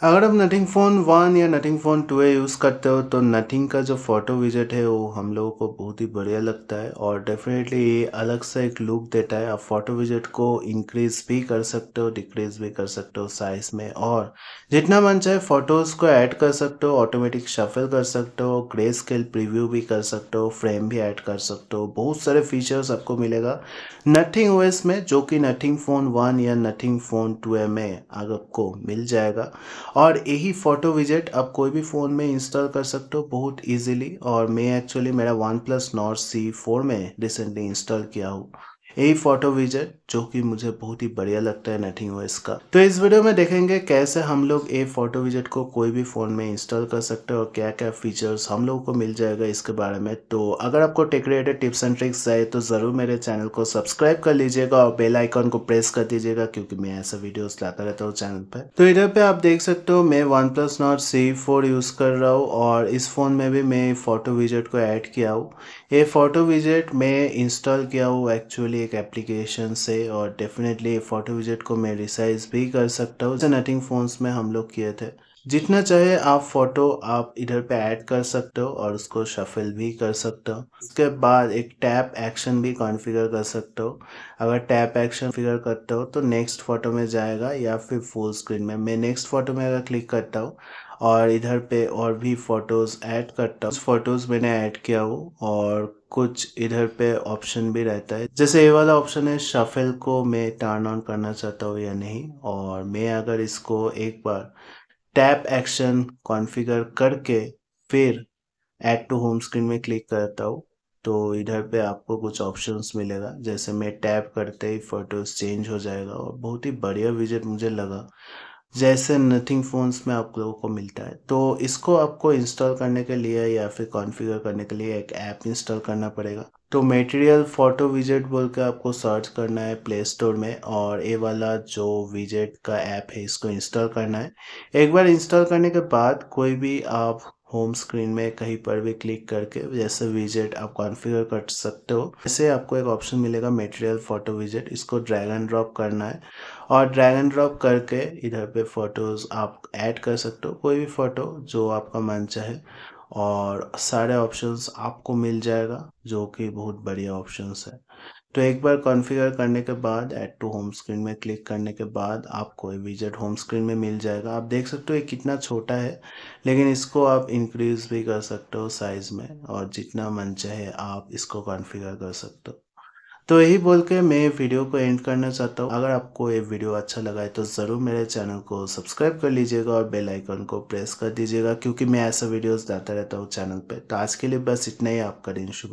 अगर आप nothing phone one या nothing phone two a use करते हो तो नथिंग का जो फ़ोटो विज़िट है, वो हम लोगों को बहुत ही बढ़िया लगता है और डेफ़िनेटली ये अलग सा एक लुक देता है। आप फ़ोटो विज़िट को इंक्रीज़ भी कर सकते हो डिक्रीज़ भी कर सकते हो साइज़ में और जितना मन चाहे फ़ोटोज़ को ऐड कर सकते हो ऑटोमेटिक शफल कर सकते हो ग्रे स्केल प्रीव्यू भी कर सकते हो फ्रेम भी ऐड कर सकते हो। बहुत सारे फीचर्स आपको मिलेगा। नथिंग ओएस में, जो कि नथिंग फ़ोन वन या नथिंग फ़ोन 2 में आपको मिल जाएगा। और यही फ़ोटो विजेट आप कोई भी फ़ोन में इंस्टॉल कर सकते हो बहुत ईजिली और मैं एक्चुअली मेरा one plus nord CE four में रिसेंटली इंस्टॉल किया हूँ। यही फ़ोटो विजेट जो कि मुझे बहुत ही बढ़िया लगता है नथिंग ओएस का। तो इस वीडियो में देखेंगे कैसे हम लोग ए फ़ोटो विजेट को कोई भी फ़ोन में इंस्टॉल कर सकते हैं और क्या क्या फीचर्स हम लोगों को मिल जाएगा इसके बारे में। तो अगर आपको tech related tips and tricks चाहिए तो ज़रूर मेरे चैनल को सब्सक्राइब कर लीजिएगा और बेल आइकन को प्रेस कर दीजिएगा, क्योंकि मैं ऐसा वीडियोस लाता रहता हूँ चैनल पर तो इधर पे आप देख सकते हो मैं one plus nord CE four use कर रहा हूँ और इस फ़ोन में भी मैं फ़ोटो विजेट को ऐड किया हूँ। ये फ़ोटो विजेट मैं इंस्टॉल किया हूँ एक्चुअली एक एप्लीकेशन से और डेफिनेटली फ़ोटो विजेट को मैं रिसाइज भी कर सकता हूँ। नथिंग फ़ोन्स में हम लोग किए थे। जितना चाहे आप फ़ोटो आप इधर पे ऐड कर सकते हो और उसको शफल भी कर सकते हो। उसके बाद एक टैप एक्शन भी कॉन्फ़िगर कर सकते हो। अगर टैप एक्शन फिगर करते हो तो नेक्स्ट फ़ोटो में जाएगा या फिर फुल स्क्रीन में। मैं नेक्स्ट फ़ोटो में अगर क्लिक करता हूँ और इधर पे और भी फ़ोटोज़ ऐड करता हूँ। फ़ोटोज़ मैंने ऐड किया हूँ और कुछ इधर पे ऑप्शन भी रहता है। जैसे ये वाला ऑप्शन है शफल को मैं टर्न ऑन करना चाहता हूँ या नहीं? और मैं अगर इसको एक बार टैप एक्शन कॉन्फ़िगर करके फिर ऐड टू होम स्क्रीन में क्लिक करता हूँ तो इधर पे आपको कुछ ऑप्शंस मिलेगा। जैसे मैं टैप करते ही फ़ोटोज़ चेंज हो जाएगा और बहुत ही बढ़िया विजेट मुझे लगा। जैसे नथिंग फ़ोन्स में आप लोगों को मिलता है तो इसको आपको इंस्टॉल करने के लिए या फिर कॉन्फ़िगर करने के लिए एक ऐप इंस्टॉल करना पड़ेगा। तो मटेरियल फ़ोटो विजेट बोल के आपको सर्च करना है प्ले स्टोर में और ये वाला जो विजेट का ऐप है, इसको इंस्टॉल करना है। एक बार इंस्टॉल करने के बाद कोई भी आप होम स्क्रीन में कहीं पर भी क्लिक करके जैसे विजेट आप कॉन्फ़िगर कर सकते हो। जैसे आपको एक ऑप्शन मिलेगा मटेरियल फ़ोटो विजेट इसको ड्रैग एंड ड्रॉप करना है। और ड्रैग एंड ड्रॉप करके इधर पे फ़ोटोज़ आप ऐड कर सकते हो, कोई भी फ़ोटो जो आपका मन चाहे। और सारे ऑप्शंस आपको मिल जाएगा, जो कि बहुत बढ़िया ऑप्शंस है। तो एक बार कॉन्फ़िगर करने के बाद ऐड टू होम स्क्रीन में क्लिक करने के बाद आपको ये विजेट होम स्क्रीन में मिल जाएगा। आप देख सकते हो ये कितना छोटा है, लेकिन इसको आप इंक्रीज़ भी कर सकते हो साइज़ में और जितना मन चाहे आप इसको कॉन्फ़िगर कर सकते हो। तो यही बोल के मैं वीडियो को एंड करना चाहता हूँ। अगर आपको ये वीडियो अच्छा लगा है तो ज़रूर मेरे चैनल को सब्सक्राइब कर लीजिएगा और बेल आइकन को प्रेस कर दीजिएगा, क्योंकि मैं ऐसा वीडियोस डालता रहता हूँ चैनल पे। तो आज के लिए बस इतना ही। आपका दिन शुभ